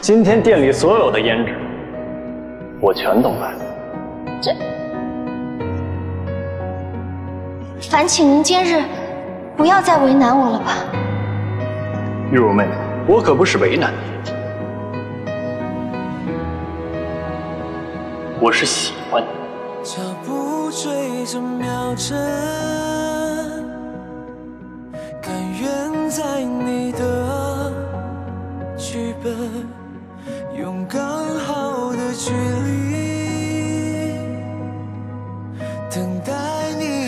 今天店里所有的胭脂，我全都买了。这，烦请您今日不要再为难我了吧。玉茹妹妹，我可不是为难你，我是喜欢你。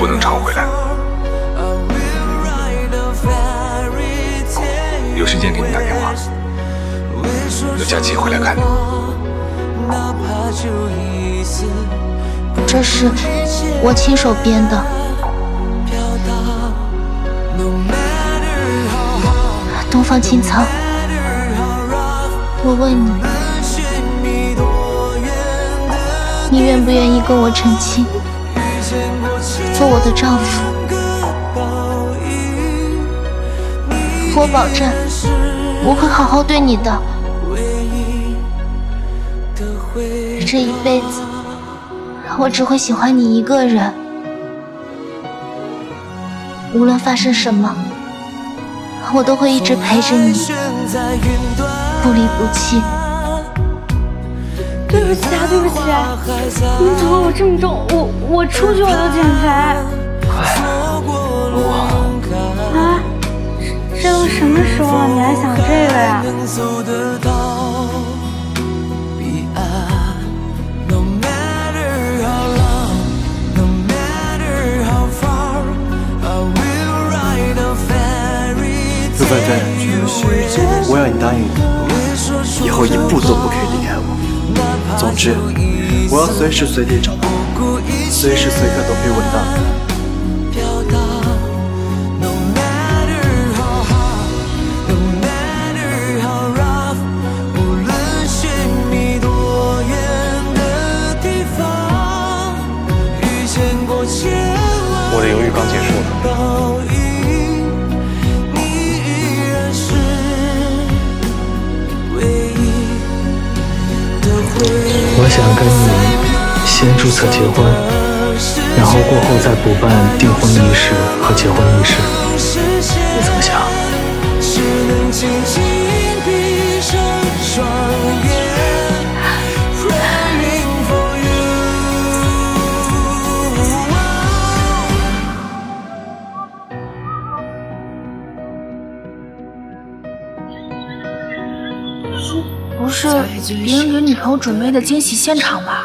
不能常回来。有时间给你打电话，有假期回来看你。这是我亲手编的。东方青苍，我问你，你愿不愿意跟我成亲，做我的丈夫？我保证，我会好好对你的。这一辈子，我只会喜欢你一个人。无论发生什么，我都会一直陪着你，不离不弃。对不起啊，对不起，你怎么我这么重，我我出去我就减肥。啊？这都什么时候了，你还想这个呀？陆菲菲，我要你答应我，以后一步都不可以离开我。总之，我要随时随地找到你，随时随刻都可以吻到你。先注册结婚，然后过后再补办订婚仪式和结婚仪式，你怎么想？不是别人给女朋友准备的惊喜现场吧？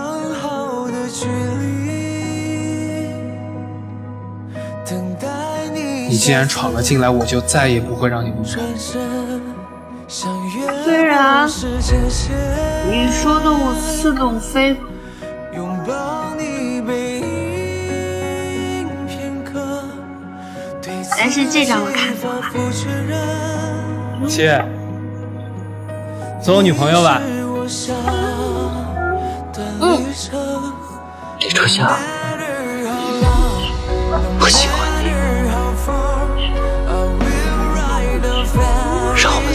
既然闯了进来，我就再也不会让你误会。虽然你说的我似懂非懂，但是这张我看懂了。切，做我女朋友吧。嗯。李初夏，我喜欢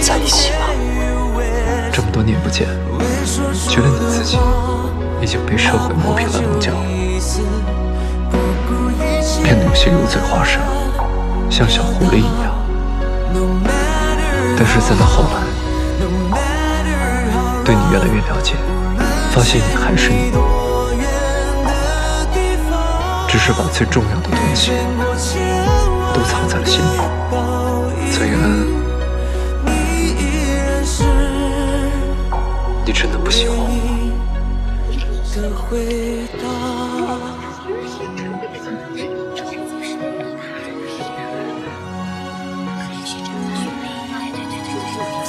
在一起吧。这么多年不见，觉得你自己已经被社会磨平了棱角，变得有些油嘴滑舌，像小狐狸一样。但是再到后来，对你越来越了解，发现你还是你。只是把最重要的东西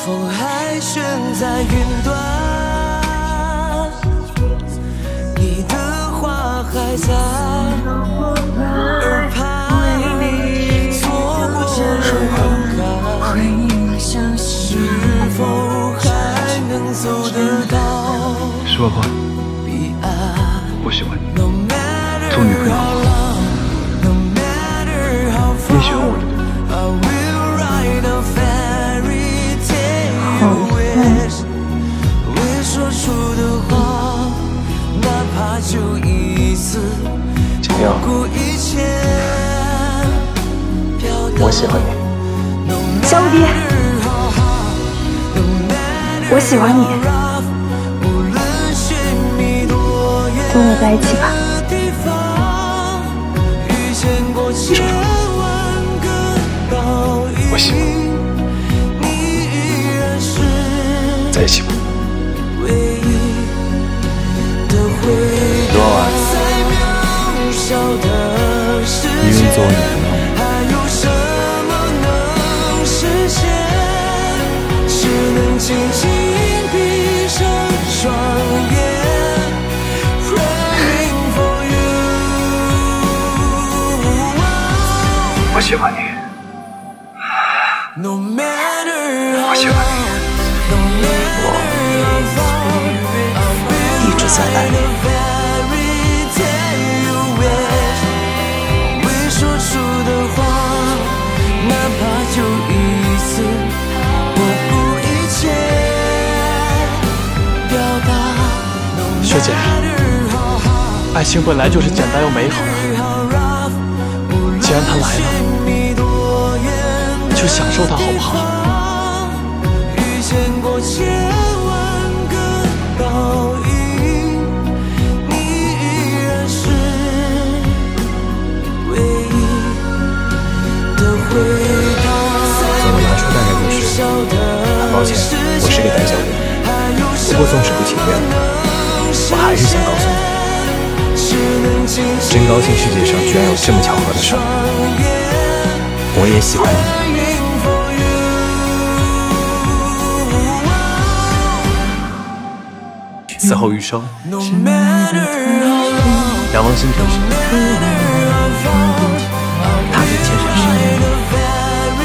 否还悬在云端？你的话还在耳畔，错过了勇敢，是否还能走得到说吧，表达。我喜欢你。小无敌，我喜欢你，无论寻觅多远跟我在一起吧。的地方，遇见过千万个倒影，我喜欢你依然是在一喜欢你我喜欢你。will 一直在爱你学姐爱情本来就是简单又美好的既然它来了，远就享受它好不好？遇见过千万个倒影，你依然是唯一的回答。总的来说，大概就是很抱歉，我是个胆小鬼。不过纵使不情愿，我还是想告诉你，真高兴世界上居然有这么巧合的事儿。我也喜欢你。此后余生，仰望星辰时，踏遍千山石，fairy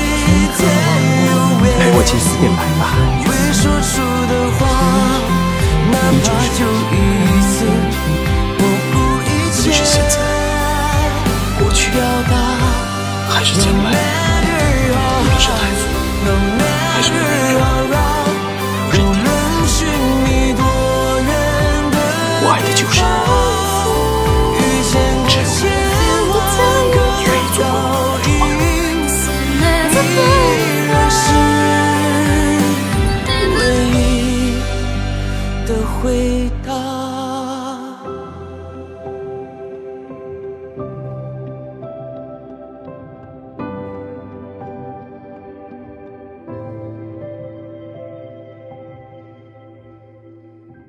tale 陪我进思念百吧。未说出的话，哪怕就一次，不顾一切无论是现在、过去。还是将来，回到